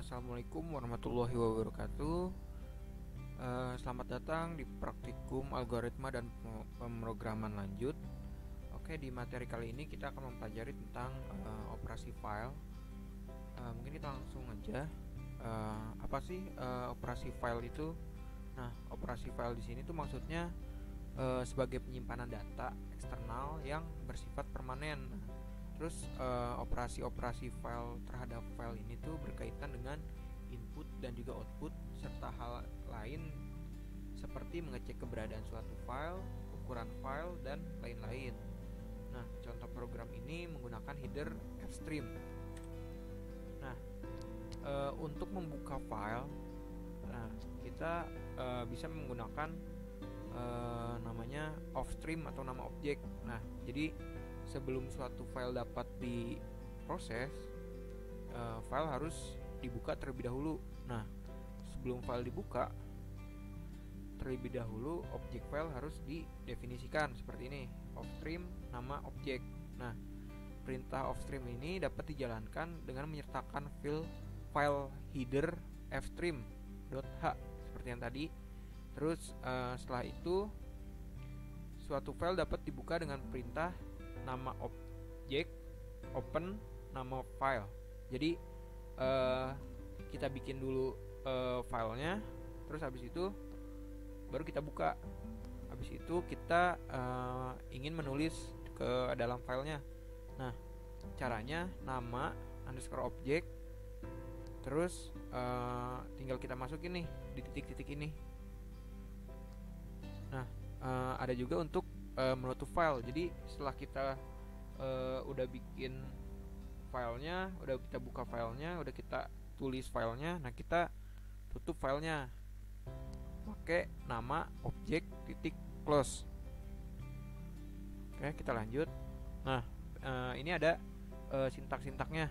Assalamualaikum warahmatullahi wabarakatuh. Eh, selamat datang di praktikum algoritma dan pem- pemrograman lanjut. Oke, di materi kali ini kita akan mempelajari tentang eh, operasi file. Eh, mungkin kita langsung aja. Eh, apa sih eh, operasi file itu? Nah, operasi file di sini tuh maksudnya eh, sebagai penyimpanan data eksternal yang bersifat permanen. Terus eh, operasi-operasi file terhadap file ini tuh berkaitan dengan input dan juga output serta hal lain seperti mengecek keberadaan suatu file, ukuran file dan lain-lain. Nah, contoh program ini menggunakan header fstream. Nah, eh, untuk membuka file, nah kita eh, bisa menggunakan eh, namanya offstream atau nama objek. Nah, jadi sebelum suatu file dapat diproses, uh, file harus dibuka terlebih dahulu. Nah, sebelum file dibuka, terlebih dahulu objek file harus didefinisikan seperti ini. Offstream nama objek. Nah, perintah offstream ini dapat dijalankan dengan menyertakan file file header fstream.h seperti yang tadi. Terus uh, setelah itu suatu file dapat dibuka dengan perintah nama objek open nama file. Jadi uh, kita bikin dulu uh, filenya terus habis itu baru kita buka. Habis itu kita uh, ingin menulis ke dalam filenya. Nah caranya nama underscore objek terus uh, tinggal kita masukin nih di titik-titik ini. Nah uh, ada juga untuk uh, menutup file. Jadi setelah kita uh, udah bikin filenya, udah kita buka filenya, udah kita tulis filenya, nah kita tutup filenya pakai nama objek titik close. Oke, kita lanjut. Nah, uh, ini ada uh, sintak-sintaknya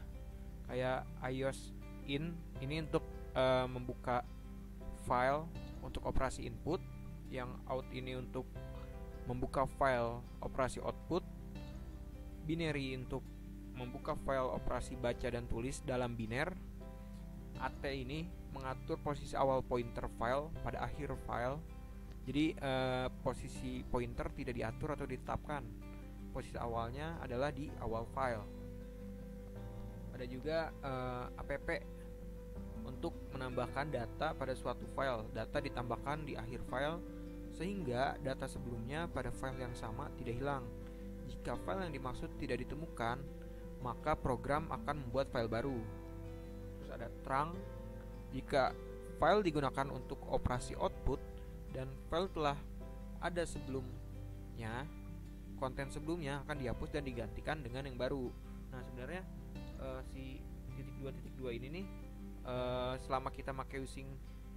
kayak iOS in ini untuk uh, membuka file untuk operasi input, yang out ini untuk membuka file operasi output, binary untuk membuka file operasi baca dan tulis dalam biner, AT ini mengatur posisi awal pointer file pada akhir file. Jadi eh, posisi pointer tidak diatur atau ditetapkan. Posisi awalnya adalah di awal file. Ada juga eh, app untuk menambahkan data pada suatu file. Data ditambahkan di akhir file sehingga data sebelumnya pada file yang sama tidak hilang. Jika file yang dimaksud tidak ditemukan, maka program akan membuat file baru. Terus ada trunk jika file digunakan untuk operasi output dan file telah ada sebelumnya, konten sebelumnya akan dihapus dan digantikan dengan yang baru. Nah, sebenarnya uh, si titik dua titik dua ini nih uh, selama kita pakai using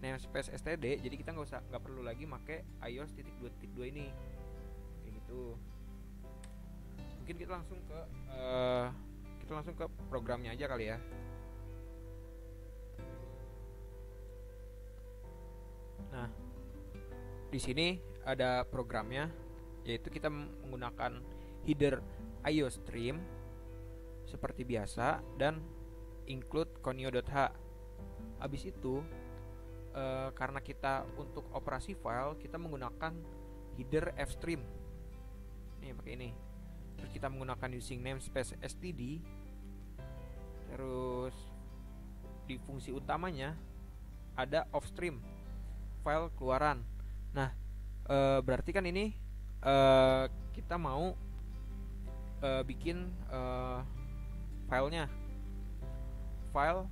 namespace std jadi kita nggak usah nggak perlu lagi make iOS titik dua titik dua ini. Kayak gitu. Mungkin kita langsung ke uh, kita langsung ke programnya aja kali ya. Nah di sini ada programnya yaitu kita menggunakan header iostream seperti biasa dan include conio.h habis itu Uh, karena kita untuk operasi file kita menggunakan header fstream ini pakai ini. Terus kita menggunakan using namespace std terus di fungsi utamanya ada offstream file keluaran. Nah uh, berarti kan ini uh, kita mau uh, bikin uh, filenya. File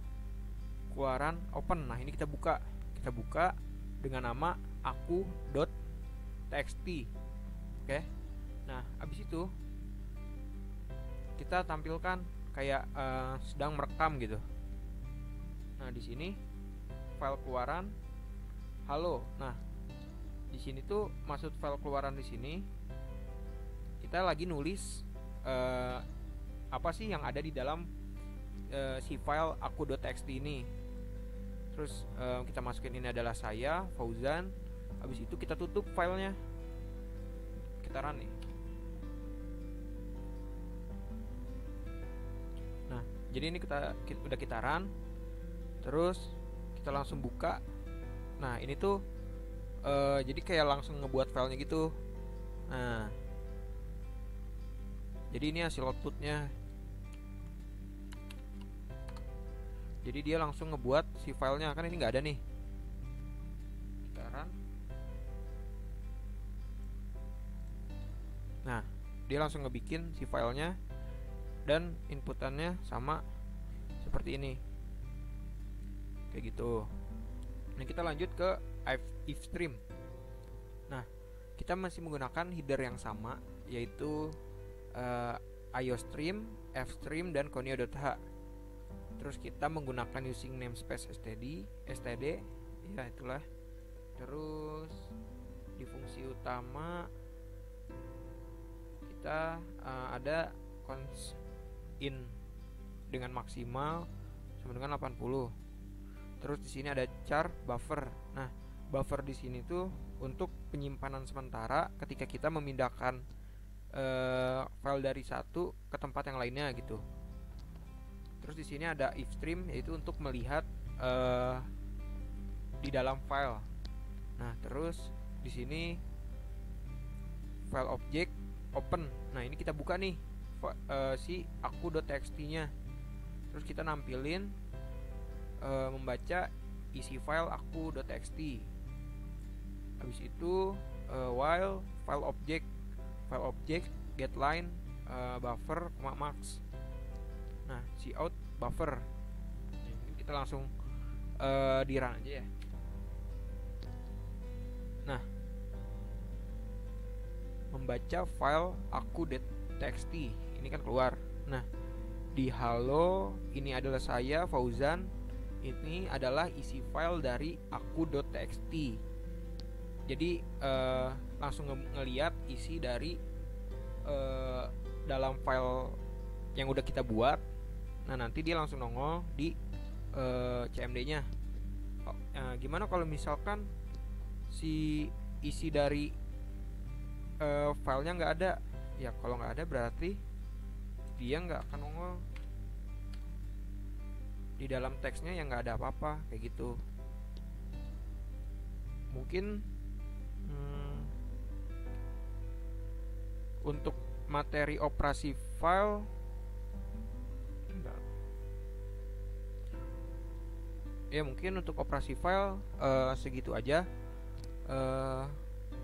keluaran open. Nah ini kita buka kita buka dengan nama aku.txt oke? Nah habis itu kita tampilkan kayak uh, sedang merekam gitu. Nah di sini file keluaran. Halo. Nah di sini tuh maksud file keluaran di sini kita lagi nulis uh, apa sih yang ada di dalam uh, si file aku.txt ini terus um, kita masukin ini adalah saya Fauzan. Habis itu kita tutup filenya. Kita run nih. Nah jadi ini kita, kita udah kita run. Terus kita langsung buka. Nah ini tuh uh, jadi kayak langsung ngebuat filenya gitu. Nah. Jadi ini hasil outputnya jadi dia langsung ngebuat si filenya. Kan ini nggak ada nih. Sekarang. Nah dia langsung ngebikin si filenya dan inputannya sama seperti ini. Kayak gitu. Nah kita lanjut ke if stream. Nah kita masih menggunakan header yang sama yaitu uh, iostream, fstream dan conio.h terus kita menggunakan using namespace std std ya itulah. Terus di fungsi utama kita uh, ada cons in dengan maksimal sama dengan 80 terus di sini ada char buffer. Nah buffer di sini tuh untuk penyimpanan sementara ketika kita memindahkan uh, file dari satu ke tempat yang lainnya gitu terus di sini ada if stream yaitu untuk melihat uh, di dalam file. Nah terus di sini file object open. Nah ini kita buka nih uh, si aku.txt nya terus kita nampilin uh, membaca isi file aku.txt habis itu uh, while file object file object get line uh, buffer max nah si out buffer. Kita langsung uh, di run aja ya. Nah. Membaca file aku.txt ini kan keluar. Nah di halo ini adalah saya Fauzan. Ini adalah isi file dari aku.txt jadi uh, langsung nge ngeliat isi dari uh, dalam file yang udah kita buat nah nanti dia langsung nongol di uh, eh, CMD-nya. Oh, uh, gimana kalau misalkan si isi dari uh, filenya nggak ada? Ya kalau nggak ada berarti dia nggak akan nongol di dalam teksnya yang nggak ada apa-apa kayak gitu. Mungkin hmm, untuk materi operasi file ya mungkin untuk operasi file uh, segitu aja. Uh,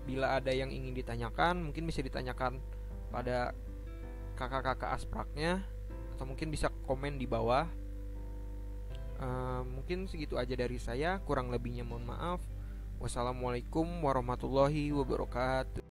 bila ada yang ingin ditanyakan mungkin bisa ditanyakan pada kakak-kakak aspraknya atau mungkin bisa komen di bawah. Uh, mungkin segitu aja dari saya. Kurang lebihnya mohon maaf. Wassalamualaikum warahmatullahi wabarakatuh